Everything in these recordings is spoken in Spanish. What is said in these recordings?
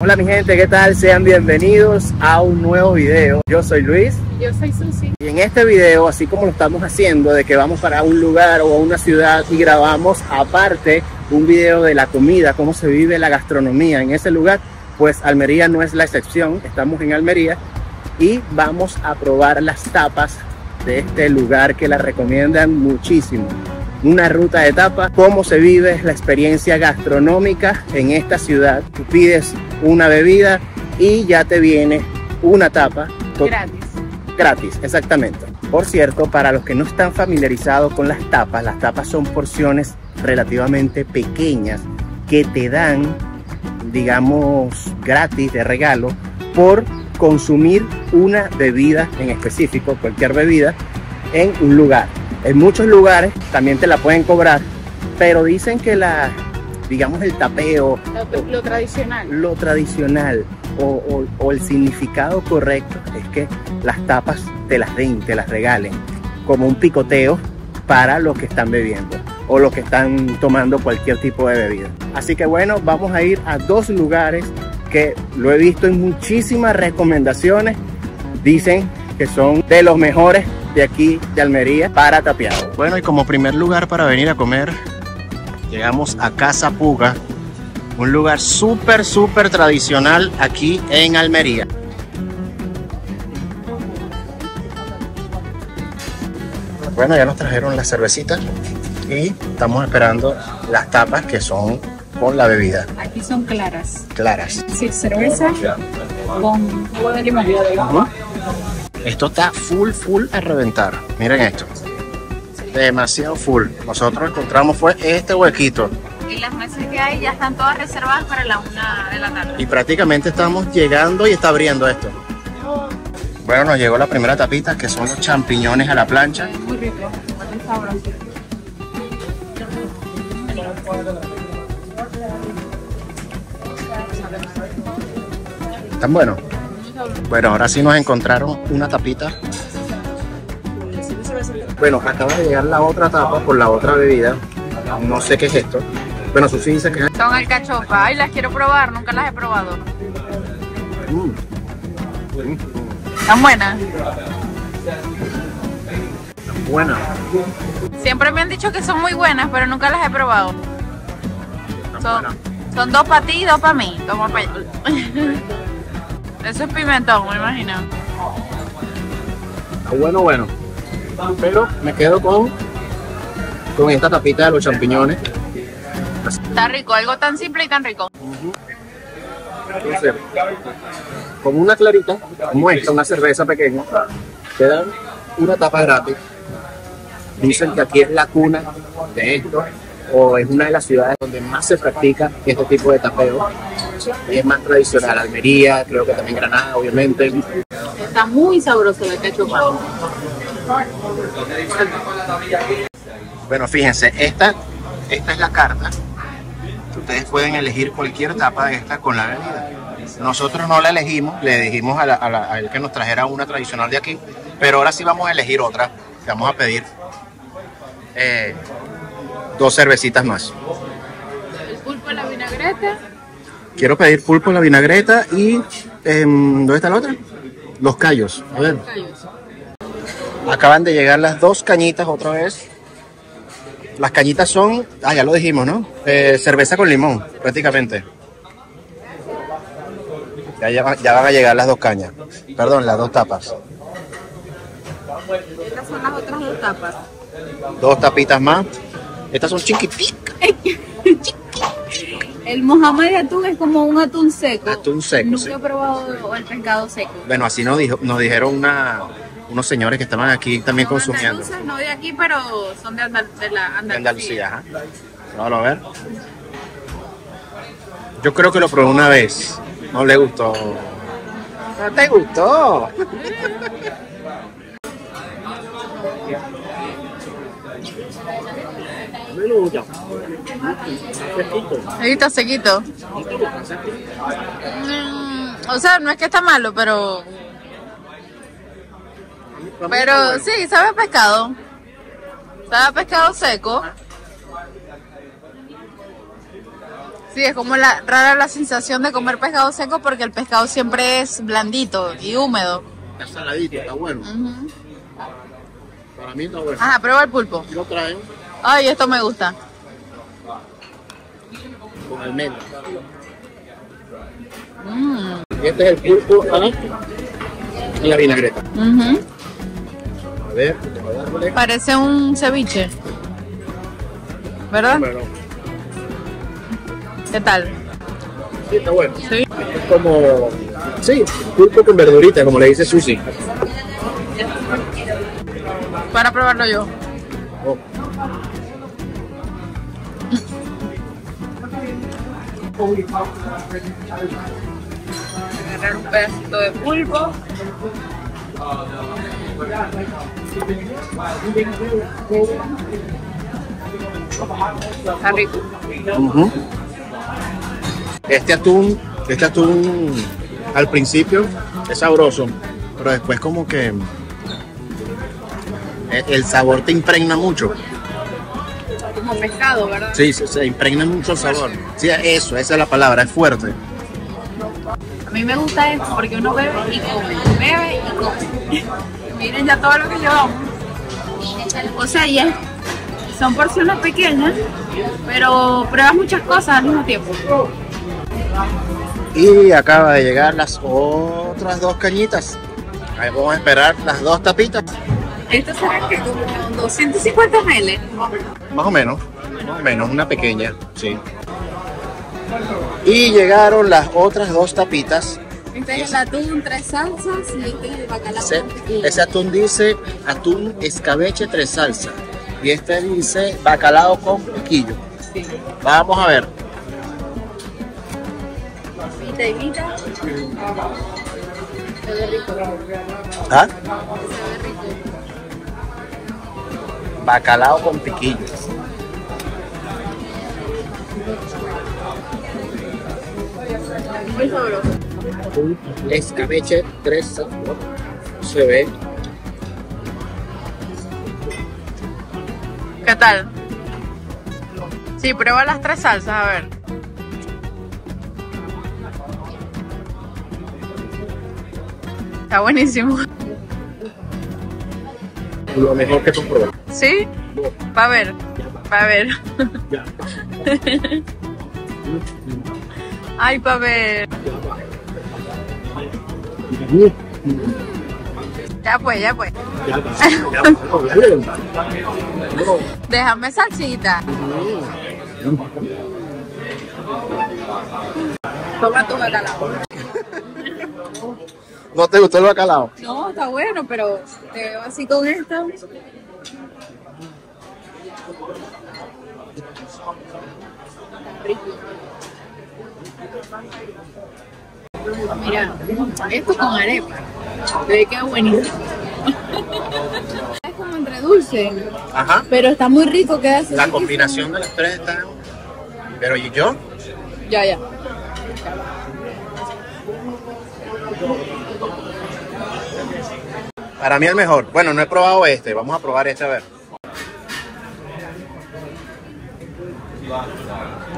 Hola mi gente, ¿qué tal? Sean bienvenidos a un nuevo video. Yo soy Luis. Yo soy Susi. Y en este video, así como lo estamos haciendo, de que vamos para un lugar o a una ciudad y grabamos aparte un video de la comida, cómo se vive la gastronomía en ese lugar, pues Almería no es la excepción. Estamos en Almería y vamos a probar las tapas de este lugar que la recomiendan muchísimo una ruta de tapas, cómo se vive la experiencia gastronómica en esta ciudad. Tú pides una bebida y ya te viene una tapa. Gratis. Gratis, exactamente. Por cierto, para los que no están familiarizados con las tapas, las tapas son porciones relativamente pequeñas que te dan, digamos, gratis de regalo por consumir una bebida en específico, cualquier bebida, en un lugar. En muchos lugares también te la pueden cobrar, pero dicen que la, digamos, el tapeo, Lo, lo tradicional. lo tradicional o, o- o el significado correcto es que las tapas te las den, te las regalen, como un picoteo para los que están bebiendo o los que están tomando cualquier tipo de bebida. Así que bueno, vamos a ir a dos lugares que lo he visto en muchísimas recomendaciones. Dicen que son de los mejores de aquí de Almería para tapeado. Bueno, y como primer lugar para venir a comer, llegamos a Casa Puga, un lugar súper, súper tradicional aquí en Almería. Bueno, ya nos trajeron las cervecitas y estamos esperando las tapas que son con la bebida, Aquí son claras. claras. Sí, cerveza con jugo de limón. Esto está full, full a reventar. Miren esto. Demasiado full. Nosotros encontramos fue este huequito Y las mesas que hay ya están todas reservadas para la una de la tarde. y prácticamente estamos llegando y está abriendo esto. Bueno, nos llegó la primera tapita que son los champiñones a la plancha. Muy rico, muy sabroso. ¿Están buenos? Bueno, ahora sí nos encontraron una tapita. Bueno, acaba de llegar la otra tapa por la otra bebida. No sé qué es esto. Bueno, Susi dice que. Son alcachofa. Ay, las quiero probar, nunca las he probado. Mm. Están buenas. Buena. Siempre me han dicho que son muy buenas, pero nunca las he probado. Son, buenas. son dos para ti y dos para mí. Toma pa'. Eso es pimentón, me imagino. Está bueno, bueno. Pero me quedo con, con esta tapita de los champiñones. Está rico, algo tan simple y tan rico. Entonces, con una clarita, como esta, una cerveza pequeña, te dan una tapa gratis. Dicen que aquí es la cuna de esto, o es una de las ciudades donde más se practica este tipo de tapeo. Es más tradicional, Almería, creo que también Granada, obviamente. Está muy sabroso el alcachofa. Bueno, fíjense, esta, esta es la carta. Ustedes pueden elegir cualquier tapa de esta con la bebida. Nosotros no la elegimos, le dijimos a, la- a la- a él que nos trajera una tradicional de aquí, pero ahora sí vamos a elegir otra. que Vamos a pedir eh, dos cervecitas más. El pulpo, la vinagreta. Quiero pedir pulpo a la vinagreta y... em, ¿Dónde está la otra? Los callos. A ver. callos. Acaban de llegar las dos cañitas otra vez. Las cañitas son, ah, ya lo dijimos, ¿no? Eh, cerveza con limón, prácticamente. Ya, ya, va- ya van a llegar las dos cañas. Perdón, las dos tapas. Estas son las otras dos tapas. Dos tapitas más. Estas son chiquititas. El Mohamed de atún es como un atún seco. Atún seco, Nunca sí. he probado el pescado seco. Bueno, así nos, dijo, nos dijeron una, unos señores que estaban aquí también Son consumiendo. no de aquí, pero son de, Andal- de la De Andalucía. Andalucía, ajá. Vamos a ver. Yo creo que lo probé una vez. No le gustó. ¿No te gustó? Ahí está sequito. Mm, o sea, no es que está malo, pero. Pero sí, sabe a pescado. Sabe a pescado seco. Sí, es como la, rara la sensación de comer pescado seco porque el pescado siempre es blandito y húmedo. Está saladito, está bueno. Para mí está bueno. Ajá, prueba el pulpo. Lo traen Ay, esto me gusta. con almendras. Mm. Este es el pulpo ah, y la vinagreta. A ver. Parece un ceviche. ¿Verdad? Bueno, ¿Qué tal? sí, está bueno. Sí. Es como, sí, pulpo con verdurita, como le dice Susi. Para probarlo yo. Oh. Agarrar un pedacito de pulpo. Está rico. Este atún, este atún al principio es sabroso, pero después como que e- el sabor te impregna mucho. Como pescado, ¿verdad? Sí, se, se impregna mucho el sabor. Sí, eso, esa es la palabra, es fuerte. A mí me gusta esto porque uno bebe y come, bebe y come. Miren ya todo lo que llevamos. O sea, y es- son porciones pequeñas, pero pruebas muchas cosas al mismo tiempo. Y acaba de llegar las otras dos cañitas. Ahí vamos a esperar las dos tapitas. Esto será que como 250 ml. Más o menos, más o menos, una pequeña, sí. Y llegaron las otras dos tapitas. Este es el atún, tres salsas y este es el bacalao. Ese, ese atún dice atún escabeche tres salsa. Y este dice bacalao con piquillo. Sí. Vamos a ver. Mitad y mitad. Se ve rico. ¿Ah? Se ve rico. Bacalao con piquillo. Muy sabroso. Atún escabeche tres salsa. Se ve. ¿Qué tal? Sí, prueba las tres salsas, a ver. Está buenísimo. Lo mejor que tú pruebas. ¿Sí? Va a ver. Va a ver. Ya. Ay, pa' ver. Ya pues, ya pues. Ya. Déjame salsita. Toma tu bacalao. ¿No te gustó el bacalao? No, está bueno, pero te veo así con esto. Mira, esto con arepa. Le queda buenísimo. Es como entre dulce, Ajá. pero está muy rico, queda así. La combinación de las tres está. Pero ¿y yo? Ya, ya. Para mí el mejor. Bueno, no he probado este. Vamos a probar este a ver.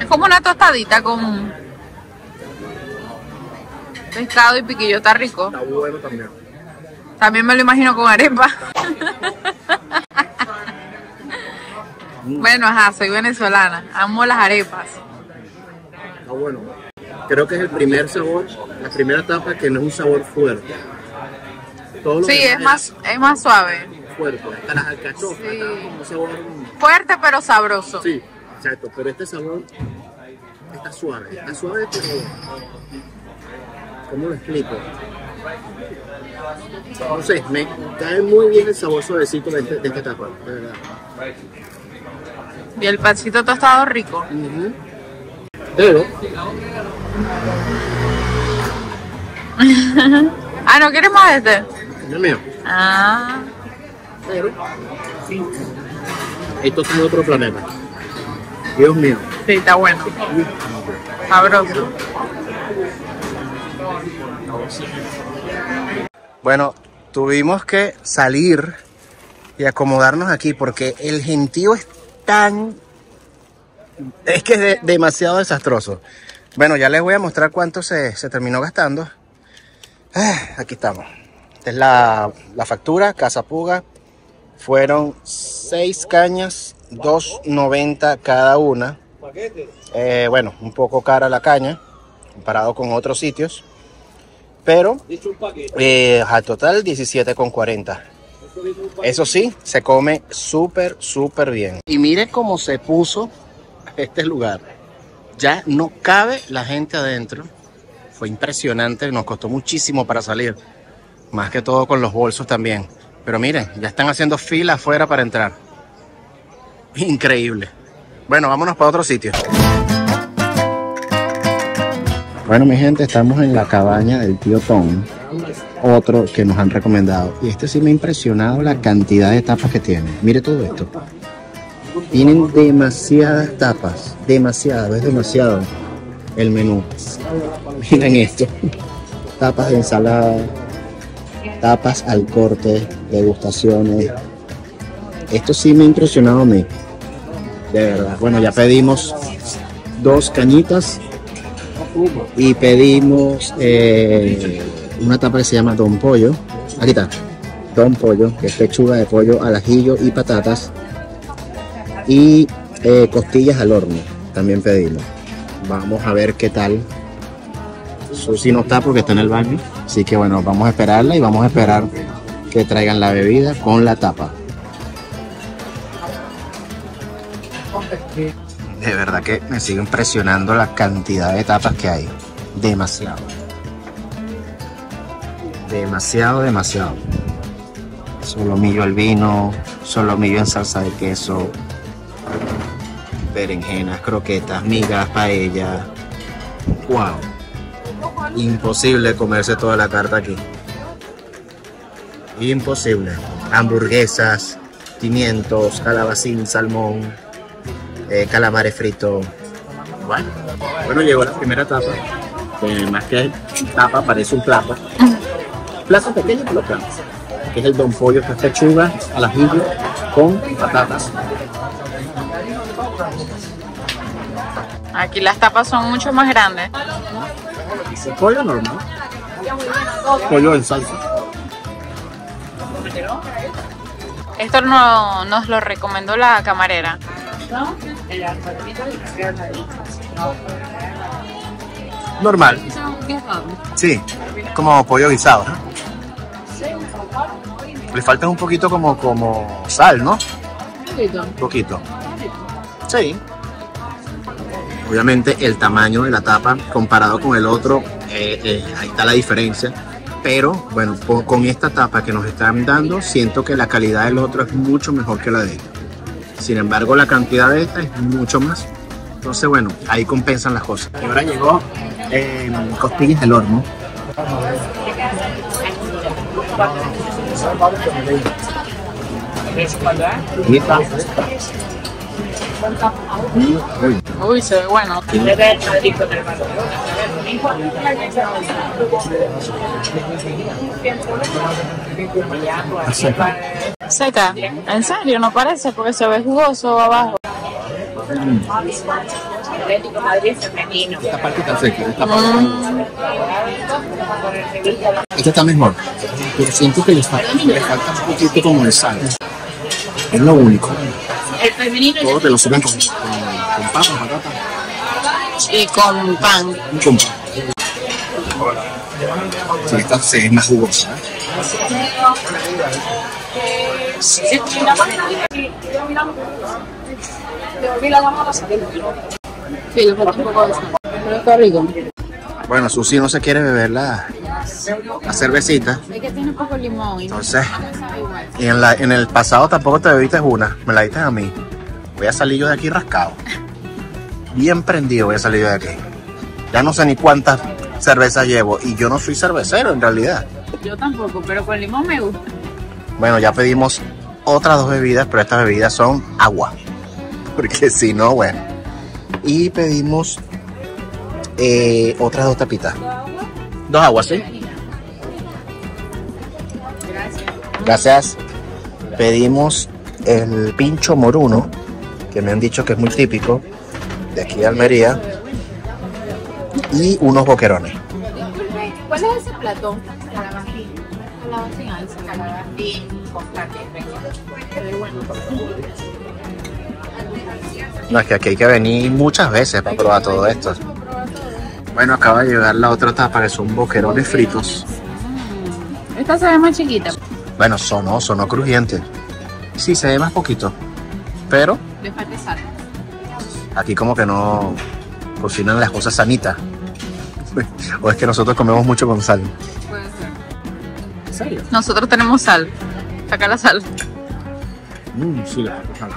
Es como una tostadita con pescado y piquillo, está rico. Está bueno también. También me lo imagino con arepa. bueno, ajá, soy venezolana. Amo las arepas. Está bueno. Creo que es el primer sabor, la primera etapa que no es un sabor fuerte. Todo lo Sí, es más, es más suave. fuerte. Hasta las alcachofas, Sí. un sabor. Fuerte pero sabroso. Sí, exacto. Pero este sabor está suave. Está suave, pero. ¿Cómo lo explico? No sé, me cae muy bien el sabor suavecito de, este- de esta etapa, de verdad. Y el pancito tostado rico. Ujú. Pero, Ah, ¿no quieres más de este? Dios mío, Ah, pero. Esto está en otro planeta. Dios mío. sí, está bueno. Sabroso. Bueno, tuvimos que salir y acomodarnos aquí porque el gentío es tan, Es que es de- demasiado desastroso. Bueno, ya les voy a mostrar cuánto se, se terminó gastando. Ah, aquí estamos. Esta es la, la factura, Casa Puga. Fueron 6 cañas, 2.90 cada una. Eh, bueno, un poco cara la caña, comparado con otros sitios. Pero eh, al total 17,40. Eso sí, se come súper, súper bien. Y mire cómo se puso este lugar. Ya no cabe la gente adentro. Fue impresionante, nos costó muchísimo para salir. Más que todo con los bolsos también. Pero miren, ya están haciendo fila afuera para entrar. Increíble. Bueno, vámonos para otro sitio. Bueno, mi gente, estamos en la cabaña del tío Tom. Otro que nos han recomendado. Y este sí me ha impresionado la cantidad de tapas que tiene. Mire todo esto. Tienen demasiadas tapas. Demasiado, es demasiado el menú. Miren esto. Tapas de ensalada. Tapas al corte. Degustaciones. Esto sí me ha impresionado a mí. De verdad. Bueno, ya pedimos dos cañitas y pedimos eh, una tapa que se llama Don Pollo. Aquí está. Don Pollo, que es pechuga de pollo al ajillo y patatas. Y eh, costillas al horno. También pedimos. Vamos a ver qué tal. Susi no está porque está en el baño. Así que bueno, vamos a esperarla y vamos a esperar que traigan la bebida con la tapa. De verdad que me sigue impresionando la cantidad de tapas que hay. Demasiado. Demasiado, demasiado. Solomillo al vino, solomillo en salsa de queso, berenjenas, croquetas, migas, paella. ¡Wow! Imposible comerse toda la carta aquí. Imposible. Hamburguesas, pimientos, calabacín, salmón, eh, calamares frito. Bueno, bueno, llegó la primera tapa. que más que tapa, parece un plato. Plato pequeño, pero plato. Que es el don pollo, que es pechuga al ajillo con patatas. Aquí las tapas son mucho más grandes. Pollo normal. Pollo en salsa. Esto no, nos lo recomendó la camarera. Normal. Sí, como pollo guisado. ¿no? Le falta un poquito como, como sal, ¿no? Un poquito. Sí. Obviamente el tamaño de la tapa comparado con el otro, eh, eh, ahí está la diferencia. Pero bueno, con, esta tapa que nos están dando, siento que la calidad del otro es mucho mejor que la de esta. Sin embargo, la cantidad de esta es mucho más. Entonces, bueno, ahí compensan las cosas. Y ahora llegó eh, costillas del horno. Y está. Uy, Uy, se ve bueno. Seca. ¿En serio? No parece porque se ve jugoso abajo. esta parte está seca. Esta, parte- esta está mejor. Pero siento que le falta, le falta un poquito como de sal. Es lo único. Todo te lo sirven con, con, con papas, patatas Y con pan. y con pan. Sí, esta sí es más jugosa. ¿eh? Sí, le falta un poco de sal. Pero está rico. Bueno, Susi no se quiere beber la, la cervecita. Es que tiene poco limón y no Entonces, y en, la, en el pasado tampoco te bebiste una. Me la diste a mí. Voy a salir yo de aquí rascado. Bien prendido voy a salir yo de aquí. Ya no sé ni cuántas cervezas llevo. Y yo no soy cervecero en realidad. Yo tampoco, pero con limón me gusta. Bueno, ya pedimos otras dos bebidas, pero estas bebidas son agua. Porque si no, bueno. Y pedimos eh, otras dos tapitas. Dos aguas, ¿sí? Gracias. Pedimos el pincho moruno, que me han dicho que es muy típico. de aquí de Almería y unos boquerones. ¿cuál es ese plato? Pero bueno. No, es que aquí hay que venir muchas veces para probar todo esto. Bueno, acaba de llegar la otra tapa que son boquerones fritos. Esta se ve más chiquita. Bueno, sonó, sonó crujiente. Sí, se ve más poquito. Pero Le falta sal. aquí como que no cocinan las cosas sanitas. O es que nosotros comemos mucho con sal. Nosotros tenemos sal. Saca la sal. Mm, sí, la sal.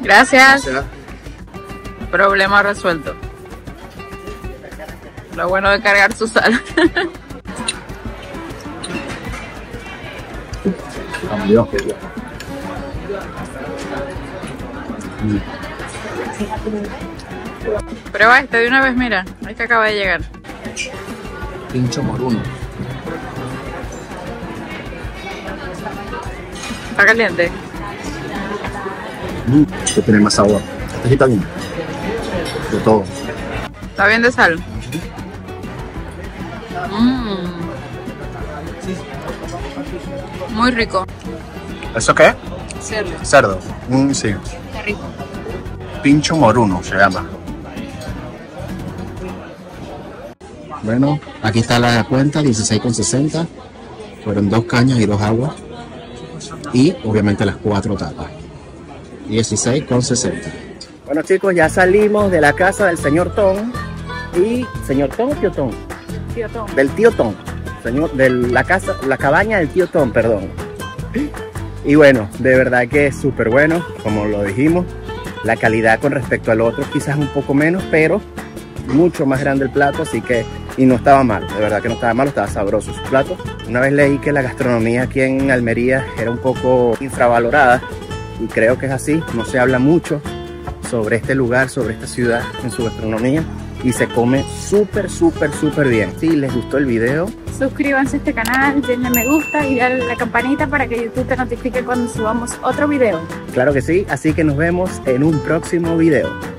Gracias. Problema resuelto. Lo bueno de cargar su sal. Cambió. Prueba este de una vez, mira. Este acaba de llegar. Pincho moruno. Está caliente. Mm, este tiene más sabor. Este sí está bien. De todo. Está bien de sal. Mm. Muy rico. ¿Eso qué? Cerdo. Cerdo. Mm, sí. Está rico. Pincho moruno se llama. Bueno, aquí está la cuenta, 16,60. Fueron dos cañas y dos aguas. Y obviamente las cuatro tapas. 16,60. Bueno chicos, ya salimos de la casa del señor Tom. Y, ¿señor Tom o tío Tom? Tío Tom. Del tío Tom. Señor, de la casa, la cabaña del tío Tom, perdón. Y bueno, de verdad que es súper bueno, como lo dijimos. La calidad con respecto al otro quizás un poco menos, pero mucho más grande el plato, así que, y no estaba mal, de verdad que no estaba mal, estaba sabroso su plato. Una vez leí que la gastronomía aquí en Almería era un poco infravalorada, y creo que es así, no se habla mucho sobre este lugar, sobre esta ciudad en su gastronomía, y se come súper, súper, súper bien. Si les gustó el video, Suscríbanse a este canal, denle me gusta y dale la campanita para que YouTube te notifique cuando subamos otro video. claro que sí, así que nos vemos en un próximo video.